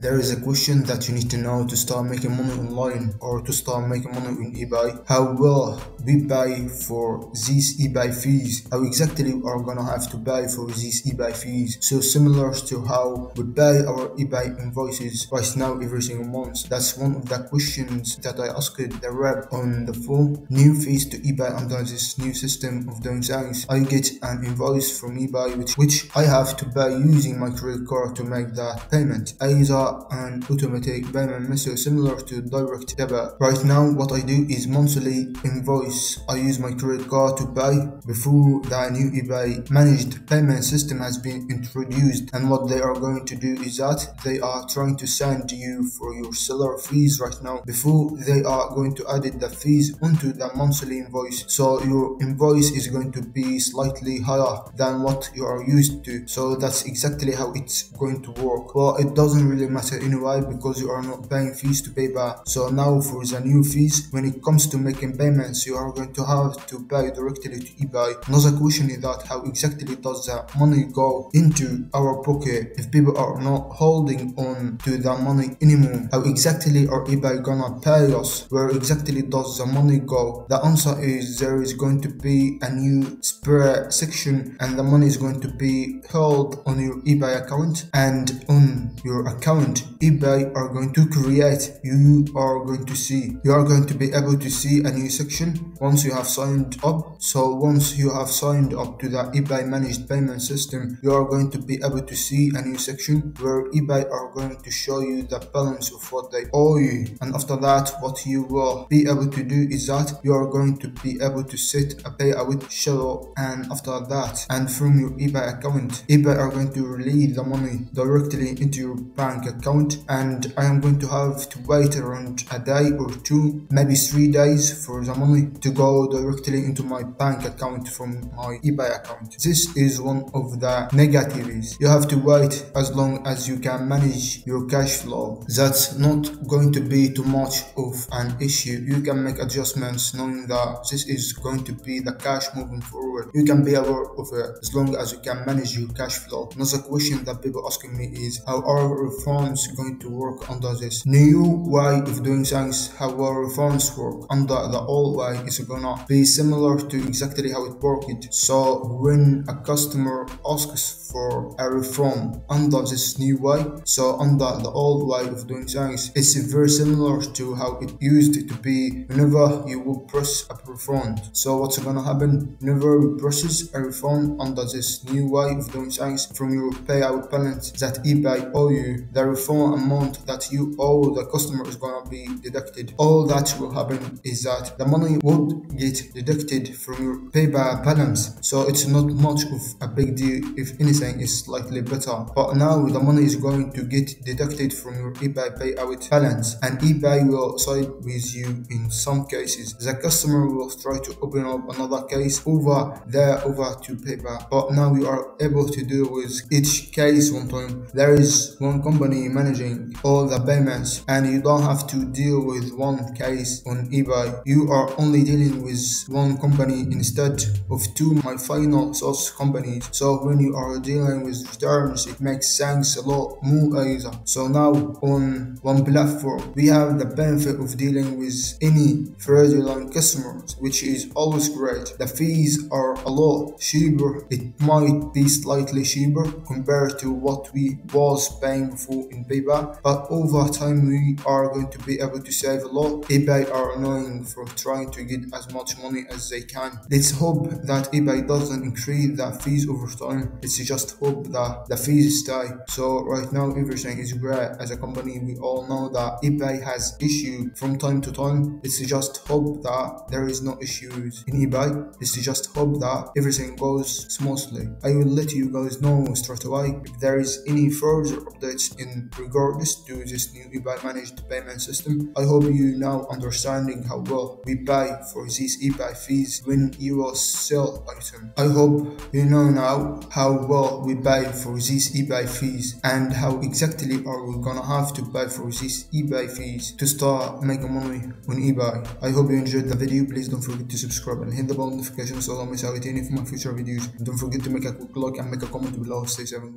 There is a question that you need to know to start making money online or to start making money on eBay. How will we pay for these eBay fees? How exactly we are gonna have to pay for these eBay fees? So similar to how we pay our eBay invoices right now every single month. That's one of the questions that I asked the rep on the phone. New fees to eBay under this new system of doing things. I get an invoice from eBay which, which I have to pay using my credit card to make that payment. I an automatic payment method similar to direct debit. Right now what I do is monthly invoice. I use my credit card to pay. Before the new eBay managed payment system has been introduced and what they are going to do is that they are trying to send you for your seller fees right now. Before they are going to add the fees onto the monthly invoice. So your invoice is going to be slightly higher than what you are used to. So that's exactly how it's going to work. Well it doesn't really matter anyway because you are not paying fees to PayPal. So now for the new fees, when it comes to making payments, you are going to have to pay directly to eBay. Another question is that how exactly does the money go into our pocket if people are not holding on to the money anymore? How exactly are eBay gonna pay us? Where exactly does the money go? The answer is there is going to be a new spread section and the money is going to be held on your eBay account and on your account eBay are going to create, you are going to see. You are going to be able to see a new section once you have signed up. So once you have signed up to the eBay managed payment system, you are going to be able to see a new section where eBay are going to show you the balance of what they owe you. And after that, what you will be able to do is that you are going to be able to set a payout schedule and after that and from your eBay account, eBay are going to release the money directly into your bank account account and I am going to have to wait around a day or two, maybe three days for the money to go directly into my bank account from my eBay account. This is one of the negatives. You have to wait as long as you can manage your cash flow. That's not going to be too much of an issue. You can make adjustments knowing that this is going to be the cash moving forward. You can be aware of it as long as you can manage your cash flow. Another question that people asking me is how are refunds going to work under this new way of doing things how our reforms work under the old way is gonna be similar to exactly how it worked. So when a customer asks for a reform under this new way so under the old way of doing things it's very similar to how it used to be. Whenever you will press a refund so what's gonna happen? Whenever you process a refund under this new way of doing things from your payout balance that ebay owe you the refund amount that you owe the customer is gonna be deducted. All that will happen is that the money would get deducted from your PayPal balance. So it's not much of a big deal. If anything, is slightly better. But now the money is going to get deducted from your eBay payout balance, and eBay will side with you in some cases. The customer will try to open up another case over there over to PayPal. But now you are able to deal with each case one time. There is one company managing all the payments and you don't have to deal with one case on eBay. You are only dealing with one company instead of two my final source companies. So when you are dealing with returns, it makes things a lot more easier. So now on one platform, we have the benefit of dealing with any fraudulent customers, which is always great. The fees are a lot cheaper. It might be slightly cheaper compared to what we was paying before in PayPal, but over time we are going to be able to save a lot. eBay are annoying for trying to get as much money as they can. Let's hope that eBay doesn't increase the fees over time. Let's just hope that the fees stay. So right now everything is great as a company. We all know that eBay has issue from time to time. Let's just hope that there is no issues in eBay. Let's just hope that everything goes smoothly. I will let you guys know straight away if there is any further updates in regards to this new eBay managed payment system. I hope you now understanding how well we pay for these eBay fees when you sell item. I hope you know now how well we pay for these eBay fees and how exactly are we gonna have to pay for these eBay fees to start making money on eBay. I hope you enjoyed the video. Please don't forget to subscribe and hit the bell notification so don't miss out any of my future videos. And don't forget to make a quick like and make a comment below. Stay safe.